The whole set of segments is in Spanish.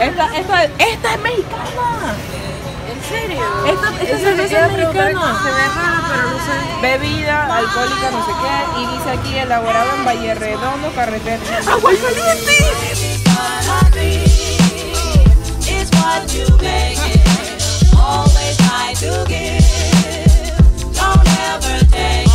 Esta, esta, esta es mexicana. ¿En serio? Esta, esta cerveza es mexicana. Se ve raro, pero no sé. Bebida alcohólica, no sé qué. Y dice aquí elaborado en Valle Redondo, carretera. ¡Agua caliente! Always try to give. Don't ever take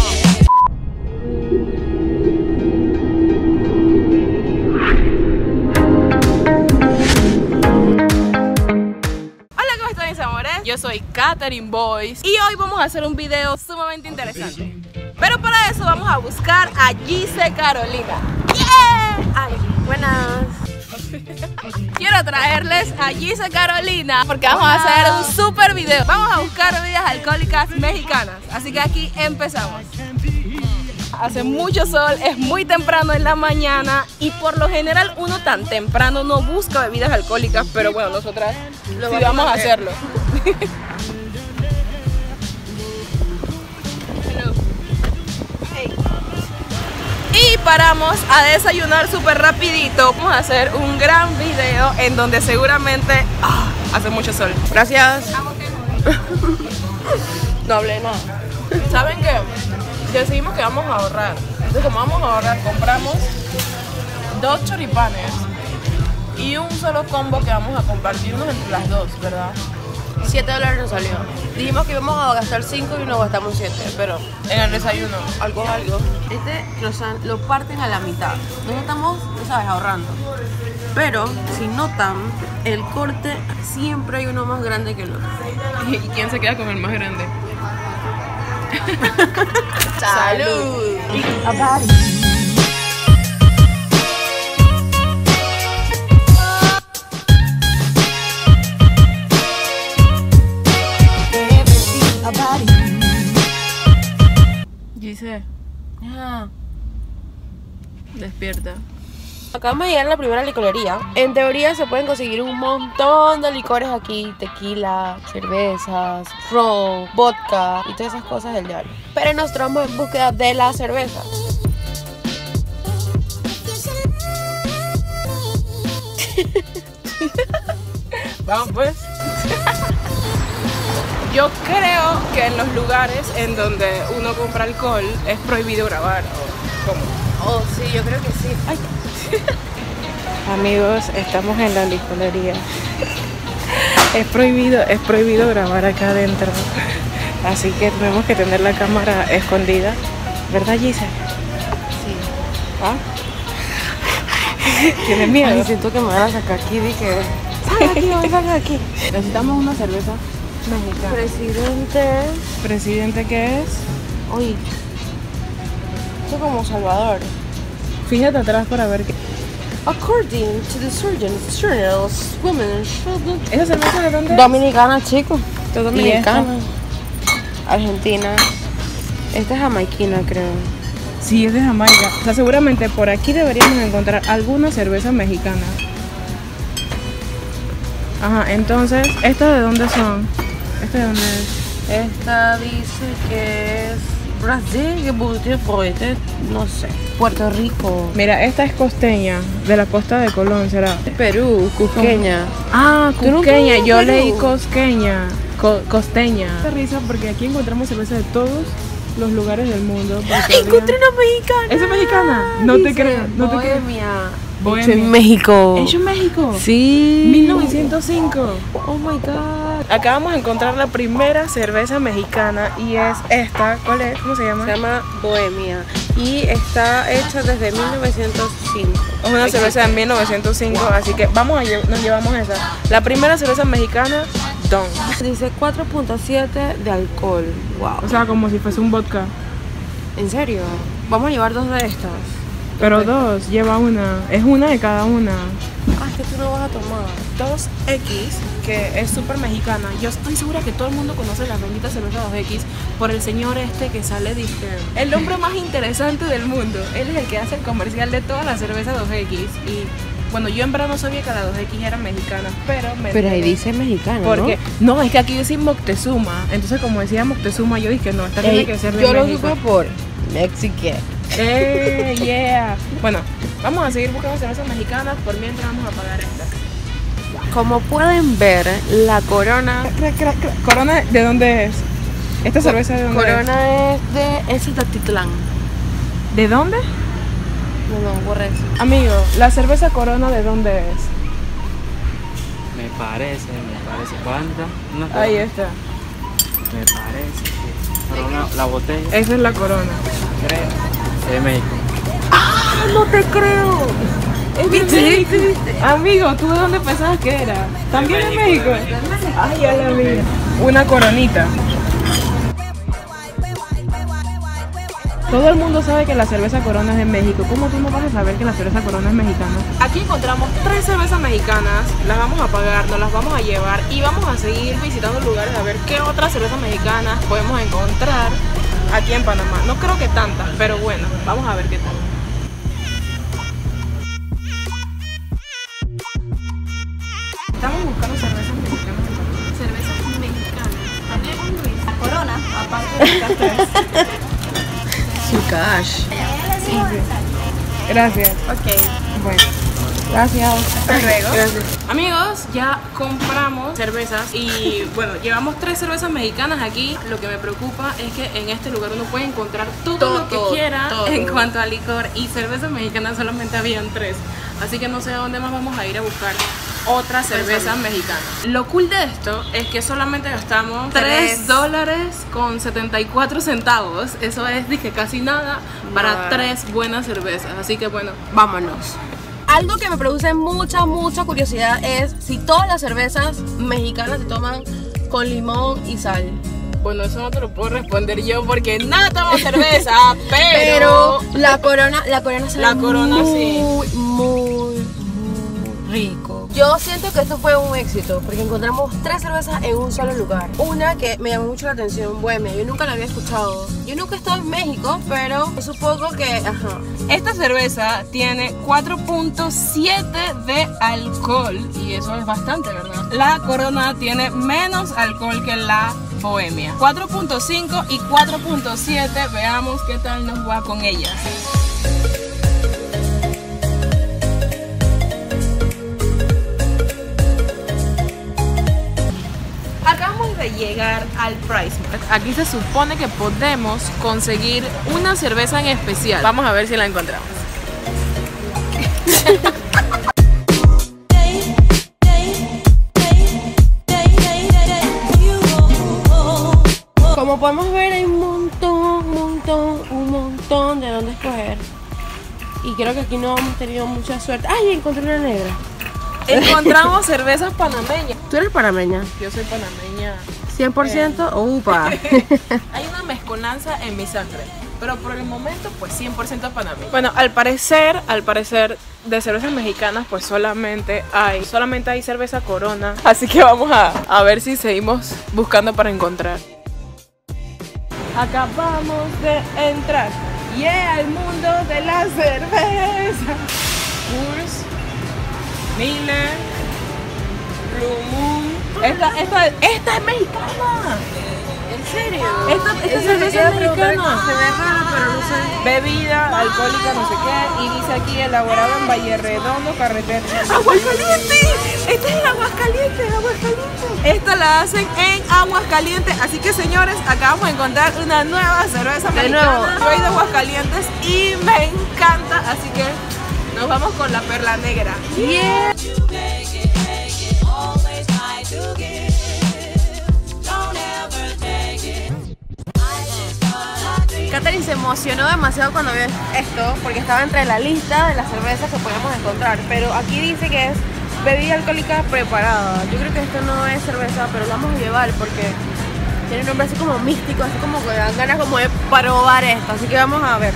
soy Katherine Boyce y hoy vamos a hacer un video sumamente interesante. Pero para eso vamos a buscar a Gise Carolina. ¡Yeah! Ay, Buenas. quiero traerles a Gise Carolina porque vamos a hacer un super video. Vamos a buscar bebidas alcohólicas mexicanas. Así que aquí empezamos. Hace mucho sol, es muy temprano en la mañana y por lo general uno tan temprano no busca bebidas alcohólicas, pero bueno, nosotras Lo sí vamos a a hacer. hacerlo. paramos a desayunar súper rapidito. Vamos a hacer un gran video en donde seguramente ah, hace mucho sol. Gracias. No hablé nada. ¿Saben qué? Decidimos que vamos a ahorrar. Entonces, como vamos a ahorrar, compramos dos choripanes y un solo combo que vamos a compartirnos entre las dos, ¿verdad? 7 dólares nos salió. Dijimos que íbamos a gastar 5 y nos gastamos 7, pero En el desayuno. algo es algo. Este lo, san- lo parten a la mitad. Nosotros estamos, tú sabes, ahorrando. Pero si notan, el corte siempre hay uno más grande que el otro. ¿Y quién se queda con el más grande? ¡Salud! Despierta. Acabamos de llegar a la primera licorería. En teoría se pueden conseguir un montón de licores aquí: tequila, cervezas, ron, vodka y todas esas cosas del diario. Pero nos vamos en búsqueda de la cerveza. Vamos pues. Yo creo que en los lugares en donde uno compra alcohol es prohibido grabar. ¿o cómo? Oh, sí, yo creo que sí. Ay, Amigos, estamos en la licorería. Es prohibido, es prohibido grabar acá adentro. Así que tenemos que tener la cámara escondida. ¿Verdad, Gise? sí. ¿Ah? ¿Tienes miedo? Ay, siento que me van a sacar aquí. Dije, salga aquí, aquí. Necesitamos una cerveza mexicana. Presidente. ¿Presidente qué es? Uy. Esto como Salvador. Fíjate atrás para ver qué. According to the surgeon's journals, women should ¿Esa cerveza de dónde? Dominicana, chicos. ¿Y Dominicana. Argentina. Esta es jamaiquina, creo. Sí, es de Jamaica. O sea, seguramente por aquí deberíamos encontrar alguna cerveza mexicana. Ajá, entonces, ¿estas de dónde son? ¿Esta de dónde es? Esta dice que es Brasil, que Burkina Faso, no sé. Puerto Rico. Mira, esta es costeña, de la costa de Colón, ¿será? Perú, Cusqueña. Ah, ¿Tú nunca cusqueña. Yo Perú? leí cosqueña. Co- costeña. Esta risa porque aquí encontramos cerveza de todos los lugares del mundo. porque Encontré había- una mexicana. ¿Esa es mexicana? No te Dice creo, no te creo. Bohemia. Hecho en México. ¿Hecho en México? Sí. 1905. Oh my god. Acabamos de encontrar la primera cerveza mexicana y es esta. ¿Cuál es? ¿Cómo se llama? Se llama Bohemia y está hecha desde 1905. Es una cerveza de 1905, así que vamos a lle- nos llevamos esa. La primera cerveza mexicana, Don. Dice 4.7 de alcohol. Wow. O sea, como si fuese un vodka. ¿En serio? Vamos a llevar dos de estas. Pero dos, lleva una. Es una de cada una. Que tú no vas a tomar. 2X, que es súper mexicana. Yo estoy segura que todo el mundo conoce la bendita cerveza 2X por el señor este que sale, dije, el hombre más interesante del mundo. Él es el que hace el comercial de toda la cerveza 2X. Y bueno, yo en verdad no sabía que la 2X era mexicana, pero me Pero ahí dice mexicano. Porque, no, es que aquí dice Moctezuma. Entonces, como decía Moctezuma, yo dije, no, esta tiene que ser de yo lo supe por Mexique. Eh, yeah. Bueno, vamos a seguir buscando cervezas mexicanas. Por mientras vamos a pagar esta. Como pueden ver, la corona. Cra- cra- cra- ¿Corona de dónde es? ¿Esta cerveza de dónde Corona es de. Es Tatitlán. es? ¿De dónde? No, no, borré eso. Amigo, ¿la cerveza Corona de dónde es? Me parece, me parece. ¿Cuánto? No. Ahí está. Me parece no, la botella, Esa es la Corona. creo. De México. ¡Ah, no te creo! ¿Es de México? Amigo, ¿tú de dónde pensabas que era? ¿También de México? Ay, a la mía. Una coronita. Todo el mundo sabe que la cerveza Corona es de México. ¿Cómo tú no vas a saber que la cerveza Corona es mexicana? Aquí encontramos tres cervezas mexicanas. Las vamos a pagar, nos las vamos a llevar y vamos a seguir visitando lugares a ver qué otras cervezas mexicanas podemos encontrar aquí en Panamá. No creo que tantas, pero bueno, vamos a ver qué tal. Estamos buscando cervezas mexicanas. Cervezas mexicanas. Tenemos Luis. La Corona. Aparte de tres. Su cash. Gracias. Ok. Bueno. Gracias. Hasta luego. Amigos, ya compramos cervezas y bueno, llevamos tres cervezas mexicanas aquí. Lo que me preocupa es que en este lugar uno puede encontrar todo, lo que quiera todo. en cuanto a licor y cervezas mexicanas solamente habían tres. Así que no sé a dónde más vamos a ir a buscar otras cervezas mexicanas. Lo cool de esto es que solamente gastamos 3 Tres. dólares con 74 centavos. Eso es dije casi nada para Nada. tres buenas cervezas. Así que bueno, Vámonos. Algo que me produce mucha, mucha curiosidad es si todas las cervezas mexicanas se toman con limón y sal. Bueno, eso no te lo puedo responder yo porque nada tomo cerveza, Pero pero, la corona, la corona sabe La Corona muy, sí. muy, muy rico. Yo siento que esto fue un éxito porque encontramos tres cervezas en un solo lugar. Una que me llamó mucho la atención, Bohemia. Yo nunca la había escuchado. Yo nunca he estado en México, pero supongo que, ajá. esta cerveza tiene 4.7 de alcohol y eso es bastante, ¿verdad? La Corona tiene menos alcohol que la Bohemia. 4.5 y 4.7, veamos qué tal nos va con ellas. Llegar al Price Mart. Aquí se supone que podemos conseguir una cerveza en especial. Vamos a ver si la encontramos. Como podemos ver, hay un montón, un montón, un montón de dónde escoger. Y creo que aquí no hemos tenido mucha suerte. ¡Ay! Encontré una negra. Encontramos cervezas panameñas. ¿Tú eres panameña? Yo soy panameña. 100%. ¡Upa! Hay una mezcolanza en mi sangre. Pero por el momento, pues 100% panameña. Bueno, al parecer, al parecer, de cervezas mexicanas, pues solamente hay, solamente hay cerveza Corona. Así que vamos a, a ver si seguimos buscando para encontrar. Acabamos de entrar. Yeah, al mundo de la cerveza. Miller, Blue Moon. Esta, esta, esta es mexicana. ¿En serio? Esta, cerveza es preguntar, mexicana. Se ve raro, pero no sé. Bebida alcohólica, no sé qué. Y dice aquí elaborado en Valle Redondo, carretera. ¡Aguascalientes! Esta es en Aguascalientes, Aguascalientes. Esta la hacen en Aguascalientes. Así que, señores, acabamos de encontrar una nueva cerveza De mexicana. nuevo. Soy de Aguascalientes y me encanta. Así que nos vamos con la perla negra. Yeah. Catherine se emocionó demasiado cuando vio esto porque estaba entre la lista de las cervezas que podíamos encontrar. Pero aquí dice que es bebida alcohólica preparada. Yo creo que esto no es cerveza, pero la vamos a llevar porque tiene un nombre así como místico, así como que dan ganas como de probar esto. Así que vamos a ver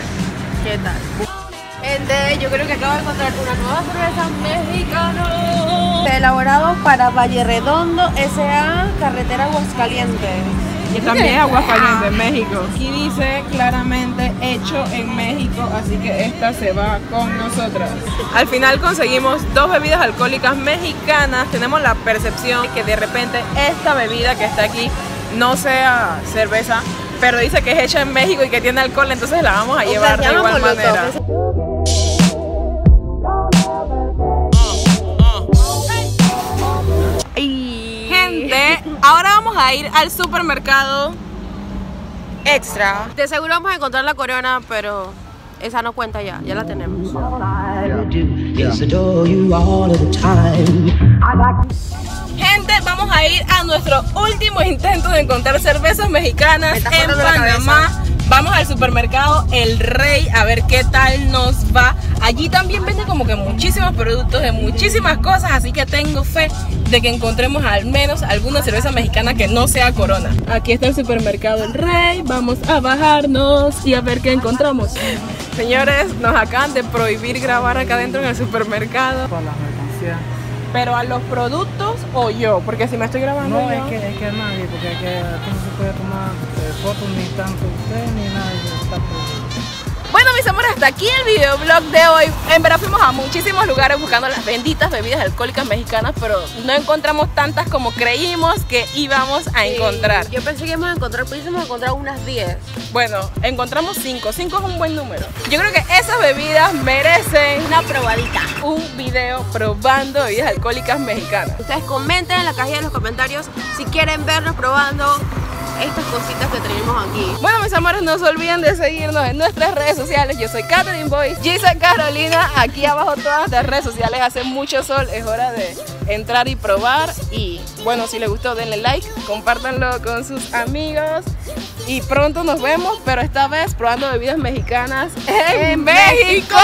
qué tal. Gente, yo creo que acabo de encontrar una nueva cerveza mexicana. Elaborado para Valle Redondo, S.A. Carretera Aguascalientes. Y también Aguascalientes, México. Aquí dice claramente hecho en México, así que esta se va con nosotras. Al final conseguimos dos bebidas alcohólicas mexicanas. Tenemos la percepción que de repente esta bebida que está aquí no sea cerveza, pero dice que es hecha en México y que tiene alcohol, entonces la vamos a O sea, llevar se de igual manera. Vamos a ir al supermercado. Extra. De seguro vamos a encontrar la corona, pero esa no cuenta ya, ya la tenemos. Gente, vamos a ir a nuestro último intento de encontrar cervezas mexicanas en Panamá. Vamos al supermercado El Rey a ver qué tal nos va. Allí también venden como que muchísimos productos de muchísimas cosas, así que tengo fe de que encontremos al menos alguna cerveza mexicana que no sea Corona. Aquí está el supermercado El Rey, vamos a bajarnos y a ver qué encontramos. Señores, nos acaban de prohibir grabar acá adentro en el supermercado. Pero a los productos o yo, porque si me estoy grabando No, yo- es que, es que nadie, porque es que no se puede tomar eh, fotos ni tanto usted ni nadie. Bueno, hasta aquí el videoblog de hoy. En verdad fuimos a muchísimos lugares buscando las benditas bebidas alcohólicas mexicanas, pero no encontramos tantas como creímos que íbamos a encontrar. Yo pensé que íbamos a encontrar, pudiésemos encontrar unas 10. Bueno, encontramos cinco. Cinco es un buen número. Yo creo que esas bebidas merecen Una probadita. un video probando bebidas alcohólicas mexicanas. Ustedes comenten en la cajilla de los comentarios si quieren vernos probando estas cositas que tenemos aquí. Bueno, mis amores, no se olviden de seguirnos en nuestras redes sociales. Yo soy Catherine Boyce, Gisa Carolina. Aquí abajo todas nuestras redes sociales. Hace mucho sol, es hora de entrar y probar. Y bueno, si les gustó, denle like, compártanlo con sus amigos. Y pronto nos vemos, pero esta vez probando bebidas mexicanas en, México.